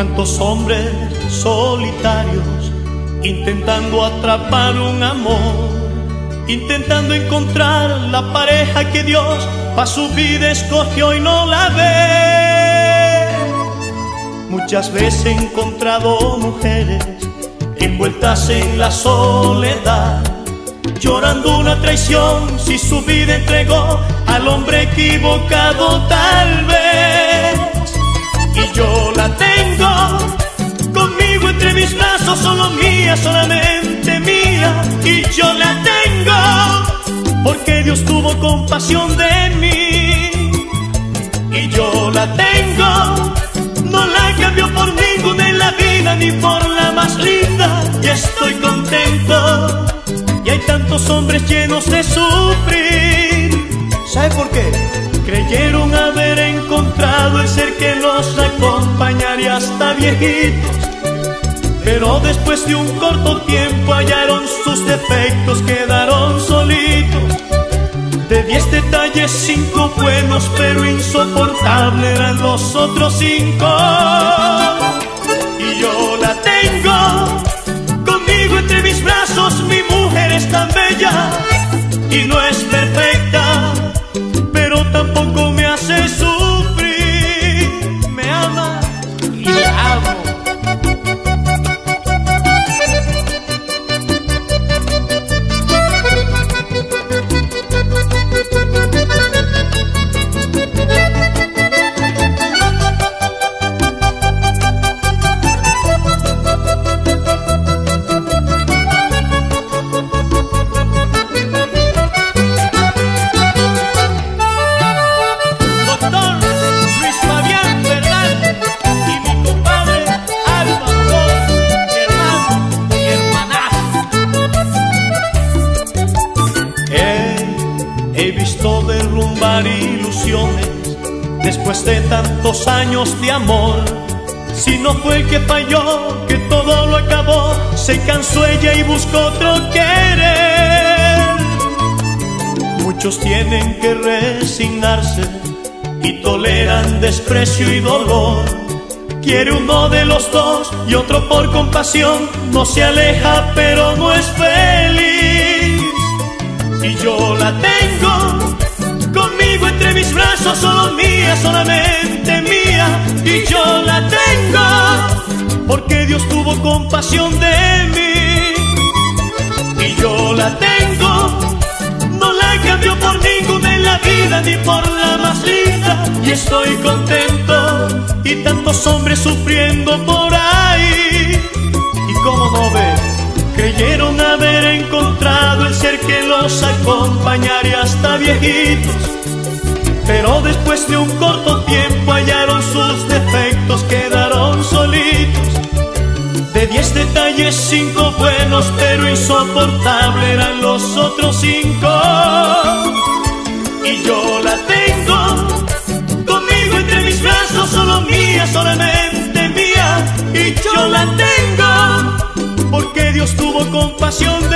Tantos hombres solitarios intentando atrapar un amor, intentando encontrar la pareja que Dios para su vida escogió y no la ve. Muchas veces he encontrado mujeres envueltas en la soledad, llorando una traición si su vida entregó al hombre equivocado tal vez. Compasión de mí. Y yo la tengo, no la cambió por ninguna en la vida ni por la más linda. Y estoy contento. Y hay tantos hombres llenos de sufrir. ¿Sabe por qué? Creyeron haber encontrado el ser que los acompañaría hasta viejitos. Pero después de un corto tiempo hallaron sus defectos, quedaron solitos. De diez detalles, cinco buenos, pero insoportables eran los otros cinco. Y yo la tengo conmigo entre mis brazos, mi mujer es tan bella y no es ilusiones después de tantos años de amor. Si no fue el que falló, que todo lo acabó, se cansó ella y buscó otro querer. Muchos tienen que resignarse y toleran desprecio y dolor. Quiere uno de los dos y otro por compasión, no se aleja pero no es feliz. Solamente mía. Y yo la tengo porque Dios tuvo compasión de mí. Y yo la tengo no la cambió por ninguna en la vida ni por la más linda y estoy contento y tantos hombres sufriendo por ahí y como no ve creyeron haber encontrado el ser que los acompañaría hasta viejitos pero después de un corto tiempo hallaron sus defectos quedaron solitos de diez detalles, cinco buenos, pero insoportables eran los otros cinco. Y yo la tengo conmigo entre mis brazos, solo mía, solamente mía. Y yo la tengo porque Dios tuvo compasión